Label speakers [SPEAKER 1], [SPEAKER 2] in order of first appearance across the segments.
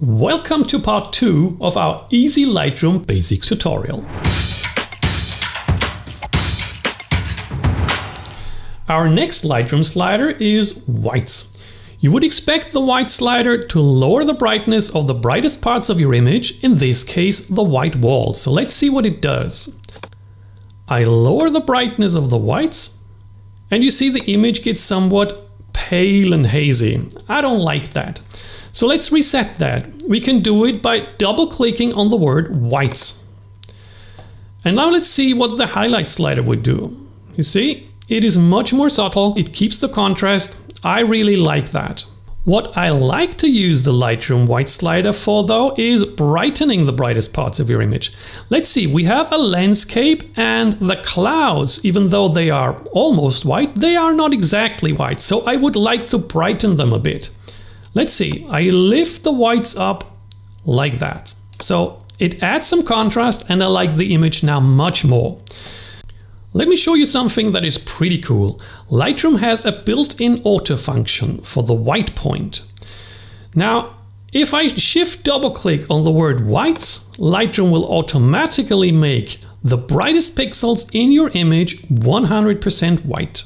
[SPEAKER 1] Welcome to part 2 of our Easy Lightroom Basics tutorial. Our next Lightroom slider is Whites. You would expect the White slider to lower the brightness of the brightest parts of your image, in this case the white wall. So let's see what it does. I lower the brightness of the whites and you see the image gets somewhat pale and hazy. I don't like that. So let's reset that. We can do it by double clicking on the word whites. And now let's see what the highlight slider would do. You see, it is much more subtle. It keeps the contrast. I really like that. What I like to use the Lightroom white slider for though is brightening the brightest parts of your image. Let's see, we have a landscape and the clouds, even though they are almost white, they are not exactly white. So I would like to brighten them a bit. Let's see, I lift the whites up like that. So it adds some contrast and I like the image now much more. Let me show you something that is pretty cool. Lightroom has a built-in auto function for the white point. Now, if I shift double click on the word whites, Lightroom will automatically make the brightest pixels in your image 100% white.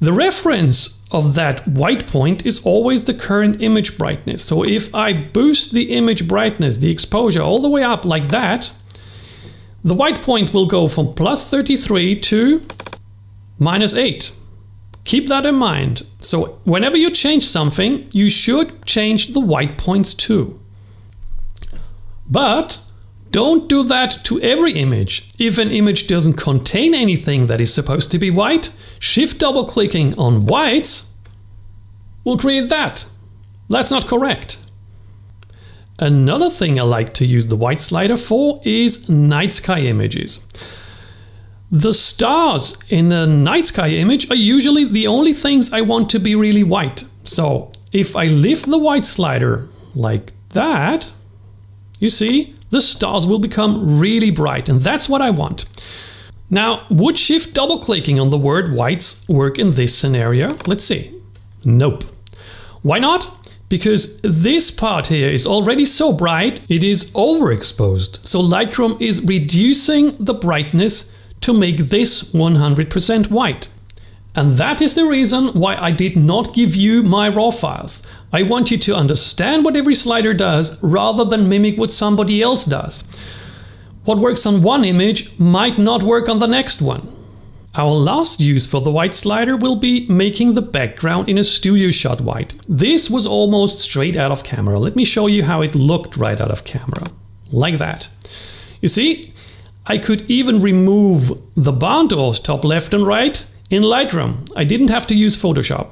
[SPEAKER 1] The reference of that white point is always the current image brightness. So if I boost the image brightness, the exposure all the way up like that, the white point will go from plus 33 to minus 8. Keep that in mind. So whenever you change something, you should change the white points too. But don't do that to every image. If an image doesn't contain anything that is supposed to be white, shift double clicking on white will create that. That's not correct. Another thing I like to use the white slider for is night sky images. The stars in a night sky image are usually the only things I want to be really white. So if I lift the white slider like that, you see, the stars will become really bright and that's what I want. Now, would shift double clicking on the word whites work in this scenario? Let's see. Nope. Why not? Because this part here is already so bright, it is overexposed. So Lightroom is reducing the brightness to make this 100% white. And that is the reason why I did not give you my raw files. I want you to understand what every slider does rather than mimic what somebody else does. What works on one image might not work on the next one. Our last use for the white slider will be making the background in a studio shot white. This was almost straight out of camera. Let me show you how it looked right out of camera. Like that. You see, I could even remove the barn doors top left and right in Lightroom. I didn't have to use Photoshop.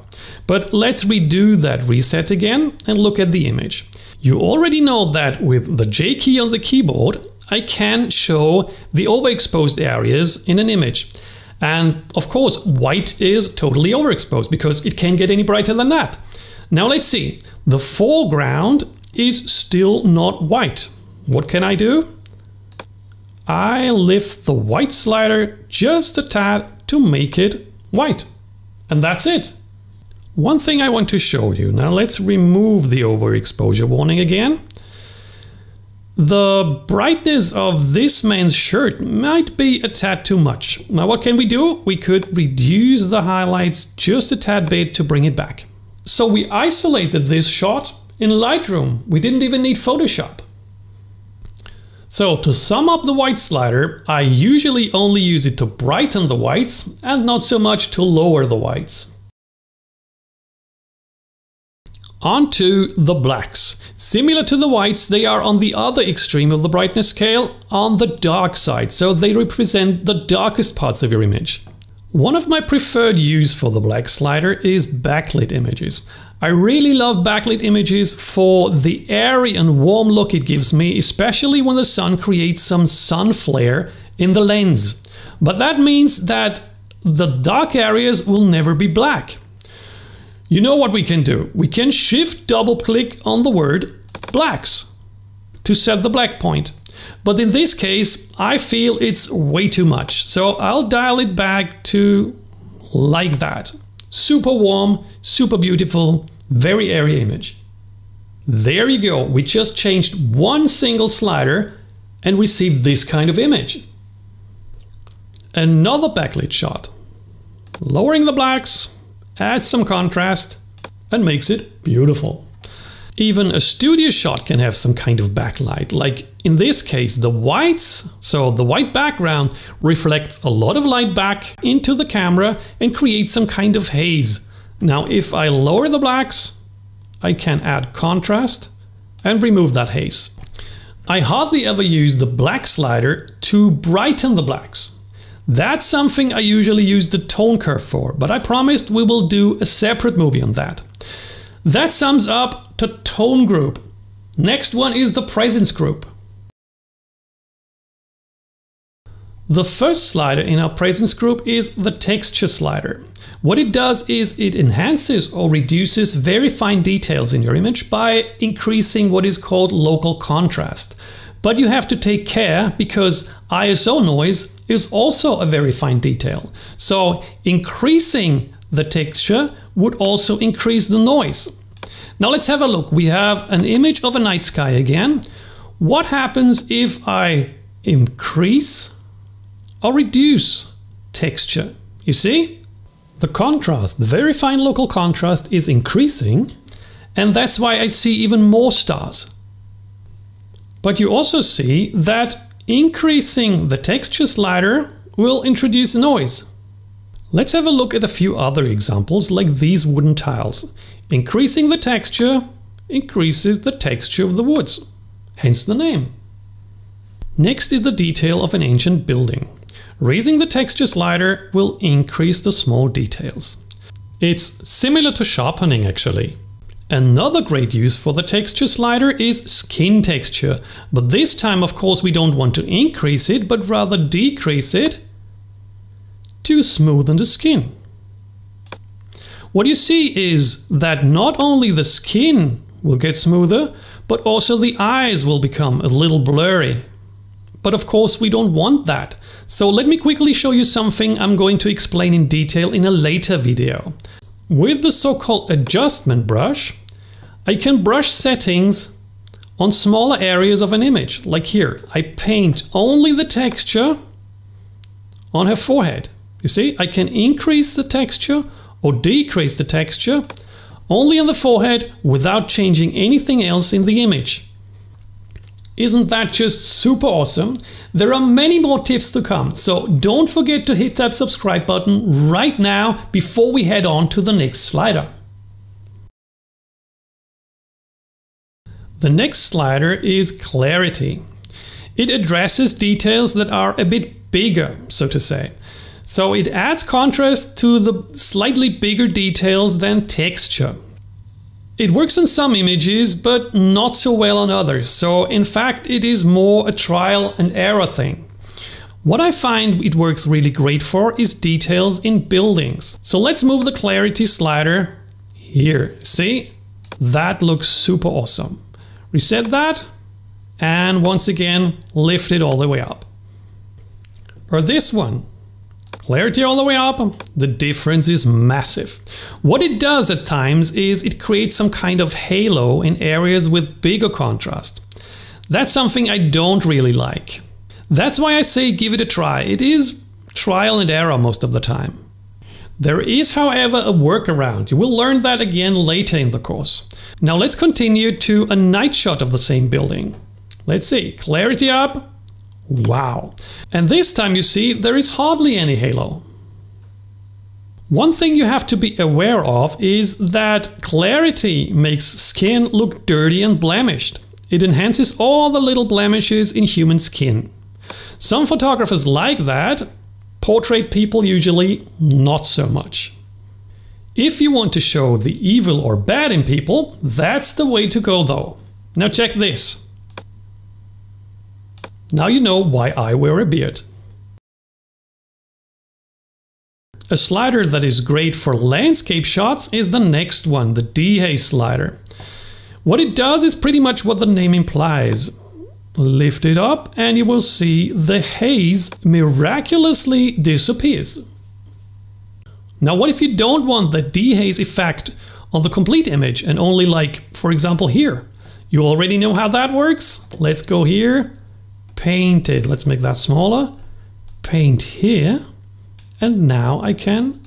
[SPEAKER 1] But let's redo that reset again and look at the image. You already know that with the J key on the keyboard, I can show the overexposed areas in an image. And of course, white is totally overexposed because it can't get any brighter than that. Now let's see. The foreground is still not white. What can I do? I lift the white slider just a tad to make it white. And that's it. One thing I want to show you. Now let's remove the overexposure warning again. The brightness of this man's shirt might be a tad too much. Now what can we do? We could reduce the highlights just a tad bit to bring it back. So we isolated this shot in Lightroom. We didn't even need Photoshop. So to sum up the white slider, I usually only use it to brighten the whites and not so much to lower the whites. On to the blacks. Similar to the whites, they are on the other extreme of the brightness scale, on the dark side, so they represent the darkest parts of your image. One of my preferred use for the black slider is backlit images. I really love backlit images for the airy and warm look it gives me, especially when the sun creates some sun flare in the lens. But that means that the dark areas will never be black. You know what we can do? We can shift double click on the word blacks to set the black point. But in this case, I feel it's way too much. So I'll dial it back to like that. Super warm, super beautiful, very airy image. There you go. We just changed one single slider and received this kind of image. Another backlit shot. Lowering the blacks, adds some contrast and makes it beautiful. Even a studio shot can have some kind of backlight, like in this case the whites, so the white background reflects a lot of light back into the camera and creates some kind of haze. Now if I lower the blacks, I can add contrast and remove that haze. I hardly ever use the black slider to brighten the blacks. That's something I usually use the tone curve for, but I promised we will do a separate movie on that. That sums up to tone group. Next one is the presence group. The first slider in our presence group is the texture slider. What it does is it enhances or reduces very fine details in your image by increasing what is called local contrast. But you have to take care because ISO noise is also a very fine detail. So increasing the texture would also increase the noise. Now let's have a look. We have an image of a night sky again. What happens if I increase or reduce texture. You see? The contrast, the very fine local contrast is increasing and that's why I see even more stars. But you also see that increasing the texture slider will introduce noise. Let's have a look at a few other examples like these wooden tiles. Increasing the texture increases the texture of the woods, hence the name. Next is the detail of an ancient building. Raising the texture slider will increase the small details. It's similar to sharpening actually. Another great use for the texture slider is skin texture, but this time of course we don't want to increase it but rather decrease it to smoothen the skin. What you see is that not only the skin will get smoother, but also the eyes will become a little blurry. But of course we don't want that. So let me quickly show you something I'm going to explain in detail in a later video. With the so-called adjustment brush, I can brush settings on smaller areas of an image, like here. I paint only the texture on her forehead. You see, I can increase the texture or decrease the texture only on the forehead without changing anything else in the image. Isn't that just super awesome? There are many more tips to come, so don't forget to hit that subscribe button right now before we head on to the next slider. The next slider is clarity. It addresses details that are a bit bigger, so to say. So it adds contrast to the slightly bigger details than texture. It works on some images, but not so well on others, so in fact it is more a trial and error thing. What I find it works really great for is details in buildings. So let's move the clarity slider here. See? That looks super awesome. Reset that and once again lift it all the way up. Or this one, Clarity all the way up, the difference is massive. What it does at times is it creates some kind of halo in areas with bigger contrast. That's something I don't really like. That's why I say give it a try. It is trial and error most of the time. There is however a workaround. You will learn that again later in the course. Now let's continue to a night shot of the same building. Let's see, clarity up, Wow. And this time you see there is hardly any halo. One thing you have to be aware of is that clarity makes skin look dirty and blemished. It enhances all the little blemishes in human skin. Some photographers like that, portrait people usually not so much. If you want to show the evil or bad in people, that's the way to go though. Now check this. Now you know why I wear a beard. A slider that is great for landscape shots is the next one, the dehaze slider. What it does is pretty much what the name implies. Lift it up and you will see the haze miraculously disappears. Now what if you don't want the dehaze effect on the complete image and only like, for example here? You already know how that works? Let's go here, paint it. Let's make that smaller. Paint here. And now I can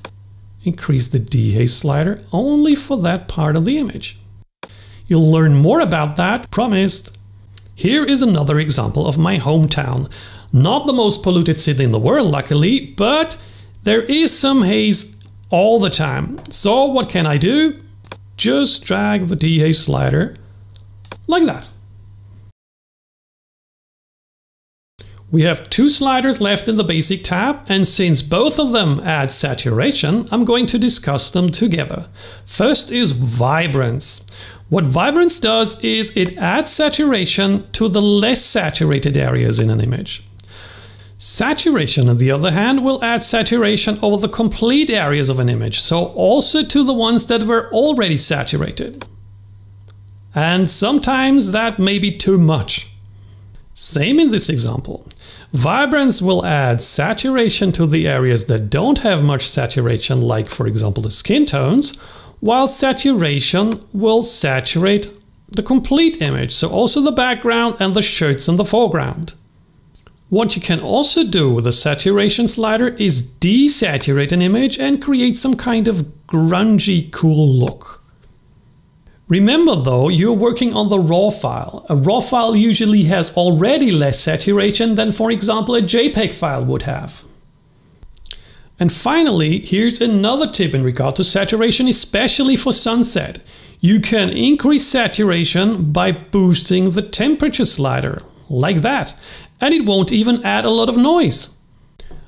[SPEAKER 1] increase the dehaze slider only for that part of the image. You'll learn more about that, promised. Here is another example of my hometown. Not the most polluted city in the world, luckily, but there is some haze all the time. So what can I do? Just drag the dehaze slider like that. We have two sliders left in the basic tab and since both of them add saturation, I'm going to discuss them together. First is vibrance. What vibrance does is it adds saturation to the less saturated areas in an image. Saturation, on the other hand, will add saturation over the complete areas of an image, so also to the ones that were already saturated. And sometimes that may be too much. Same in this example. Vibrance will add saturation to the areas that don't have much saturation, like for example the skin tones, while saturation will saturate the complete image, so also the background and the shirts in the foreground. What you can also do with the saturation slider is desaturate an image and create some kind of grungy cool look. Remember though, you're working on the raw file. A raw file usually has already less saturation than for example a JPEG file would have. And finally, here's another tip in regard to saturation, especially for sunset. You can increase saturation by boosting the temperature slider, like that, and it won't even add a lot of noise.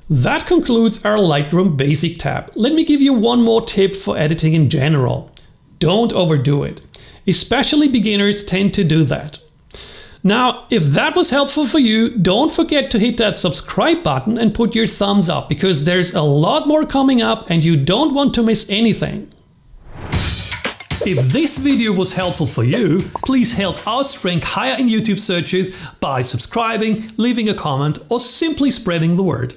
[SPEAKER 1] That concludes our Lightroom Basic tab. Let me give you one more tip for editing in general. Don't overdo it. Especially beginners tend to do that. Now, if that was helpful for you, don't forget to hit that subscribe button and put your thumbs up because there's a lot more coming up and you don't want to miss anything. If this video was helpful for you, please help us rank higher in YouTube searches by subscribing, leaving a comment or simply spreading the word.